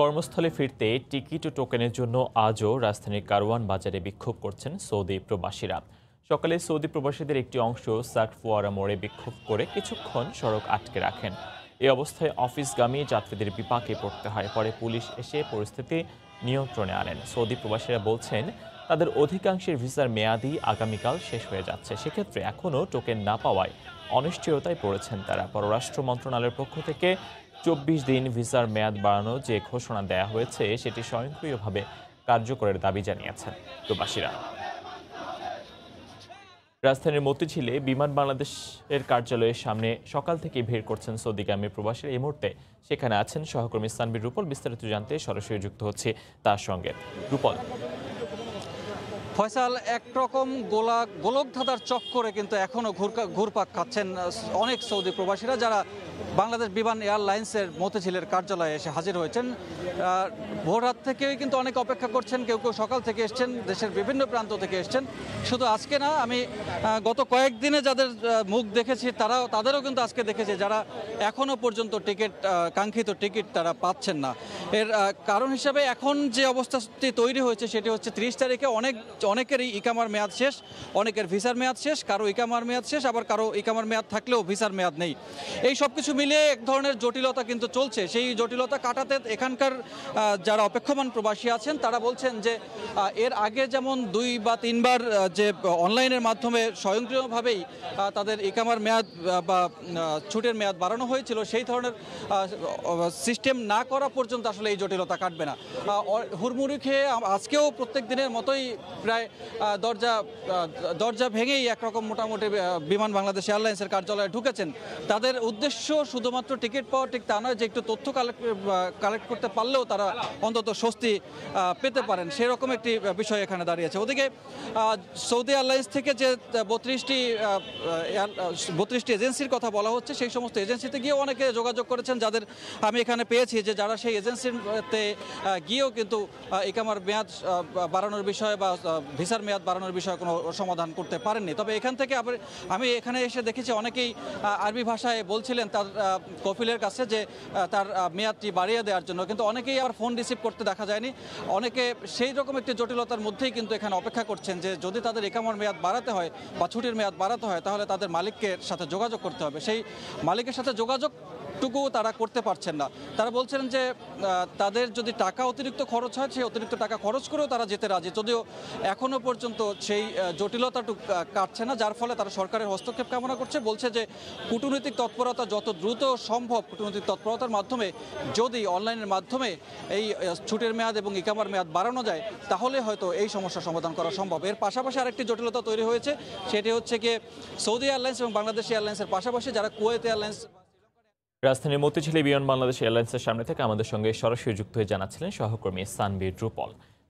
কর্মস্থলে ফিরতে টিকিট ও টোকেনের জন্য আজও রাজধানীর কারওয়ান বাজারে বিক্ষোভ করছেন সৌদি প্রবাসীরা। সকালে সৌদি প্রবাসীদের একটি অংশ সাট ফোয়ারা মোড়ে বিক্ষোভ করে কিছুক্ষণ সড়ক আটকে রাখেন। এই অবস্থায় অফিসগামী যাত্রীদের বিপাকে পড়তে হয়। পরে পুলিশ এসে পরিস্থিতি নিয়ন্ত্রণে আনেন। সৌদি প্রবাসীরা বলছেন, তাদের অধিকাংশের ভিসার মেয়াদি আগামীকাল শেষ হয়ে যাচ্ছে। সেক্ষেত্রে এখনও টোকেন না পাওয়ায় অনিশ্চয়তায় পড়েছেন তারা। পররাষ্ট্র মন্ত্রণালয়ের পক্ষ থেকে চব্বিশ দিন ভিসার মেয়াদ বাড়ানো যে ঘোষণা দেয়া হয়েছে, সেটি স্বয়ংক্রিয়ভাবে কার্যকরের দাবি জানিয়েছেন প্রবাসীরা। রাজধানীর মতিঝিলে বিমান বাংলাদেশের কার্যালয়ের সামনে সকাল থেকে ভিড় করছেন সৌদিগামী প্রবাসীরা। এই মুহূর্তে সেখানে আছেন সহকর্মী সানবির রূপল। বিস্তারিত জানতে সরাসরি যুক্ত হচ্ছে তার সঙ্গে। রূপল। ফয়সাল একরকম গোলা গোলক ধাঁধার চক্করে কিন্তু এখনও ঘুরকা- ঘুরপাক খাচ্ছেন অনেক সৌদি প্রবাসীরা যারা বাংলাদেশ বিমান এয়ারলাইন্সের মতিঝিলের কার্যালয়ে এসে হাজির হয়েছেন। আহ, ভোর রাত থেকেই কিন্তু অনেক অপেক্ষা করছেন কেউ কেউ সকাল থেকে এসছেন দেশের বিভিন্ন প্রান্ত থেকে এসছেন। শুধু আজকে না আমি গত কয়েকদিনে যাদের মুখ দেখেছি তারাও তাদেরও কিন্তু আজকে দেখেছি যারা এখনও পর্যন্ত টিকিট কাঙ্ক্ষিত টিকিট তারা পাচ্ছেন না। এর কারণ হিসাবে এখন যে অবস্থাটি তৈরি হয়েছে সেটি হচ্ছে ত্রিশ তারিখে অনেক অনেকেরই ইকামার মেয়াদ শেষ, অনেকের ভিসার মেয়াদ শেষ, কারও ইকামার মেয়াদ শেষ, আবার কারও ইকামার মেয়াদ থাকলেও ভিসার মেয়াদ নেই। এই সব কিছু মিলিয়ে এক ধরনের জটিলতা কিন্তু চলছে। সেই জটিলতা কাটাতে এখানকার যারা অপেক্ষমান প্রবাসী আছেন, তারা বলছেন যে এর আগে যেমন দুই বা তিনবার যে অনলাইনের মাধ্যমে স্বয়ংক্রিয়ভাবেই তাদের ইকামার মেয়াদ বা ছুটের মেয়াদ বাড়ানো হয়েছিল, সেই ধরনের সিস্টেম না করা পর্যন্ত আসলে এই জটিলতা কাটবে না। হুড়মুড়ি খেয়ে আজকেও প্রত্যেক দিনের মতোই প্রায় আহ, দরজা দরজা ভেঙেই একরকম মোটামুটি বিমান বাংলাদেশ এয়ারলাইন্সের কার্যালয়ে ঢুকেছেন। তাদের উদ্দেশ্য শুধুমাত্র টিকিট পাওয়া ঠিক তা নয় যে একটু তথ্য কালেক্ট কালেক্ট করতে পারলেও তারা অন্তত স্বস্তি পেতে পারেন। সেরকম একটি বিষয় এখানে দাঁড়িয়েছে। ওদিকে সৌদি এয়ারলাইন্স থেকে যে বত্রিশটি বত্রিশটি এজেন্সির কথা বলা হচ্ছে সেই সমস্ত এজেন্সিতে গিয়েও অনেকে যোগাযোগ করেছেন যাদের আমি এখানে পেয়েছি যে যারা সেই এজেন্সিতে গিয়েও কিন্তু ইকামার মেয়াদ বাড়ানোর বিষয়ে বা ভিসার মেয়াদ বাড়ানোর বিষয়ে কোনো সমাধান করতে পারেননি। তবে এখান থেকে আমি এখানে এসে দেখেছি অনেকেই আরবি ভাষায় বলছিলেন তার কফিলের কাছে যে তার মেয়াদটি বাড়িয়ে দেওয়ার জন্য। কিন্তু অনেকেই আবার ফোন রিসিভ করতে দেখা যায়নি। অনেকে সেই রকম একটি জটিলতার মধ্যেই কিন্তু এখানে অপেক্ষা করছেন যে, যদি তাদের একামর মেয়াদ বাড়াতে হয় বা ছুটির মেয়াদ বাড়াতে হয়, তাহলে তাদের মালিককে সাথে যোগাযোগ করতে হবে। সেই মালিকের সাথে যোগাযোগ টুকু তারা করতে পারছেন না। তারা বলছেন যে তাদের যদি টাকা অতিরিক্ত খরচ হয়, সেই অতিরিক্ত টাকা খরচ করেও তারা যেতে রাজি। যদিও এখনও পর্যন্ত সেই জটিলতাটুকু কাটছে না, যার ফলে তারা সরকারের হস্তক্ষেপ কামনা করছে। বলছে যে, কূটনৈতিক তৎপরতা যত দ্রুত সম্ভব, কূটনৈতিক তৎপরতার মাধ্যমে যদি অনলাইনের মাধ্যমে এই ছুটির মেয়াদ এবং ইকামার মেয়াদ বাড়ানো যায়, তাহলে হয়তো এই সমস্যার সমাধান করা সম্ভব। এর পাশাপাশি আরেকটি জটিলতা তৈরি হয়েছে, সেটি হচ্ছে গিয়ে সৌদি এয়ারলাইন্স এবং বাংলাদেশ এয়ারলাইন্সের পাশাপাশি যারা কুয়েত এয়ারলাইন্স রাজধানীর মতিঝিলে বিমান বাংলাদেশ এয়ারলাইন্সের সামনে থেকে আমাদের সঙ্গে সরাসরি যুক্ত হয়ে জানাচ্ছিলেন সহকর্মী সানবীর রূপল।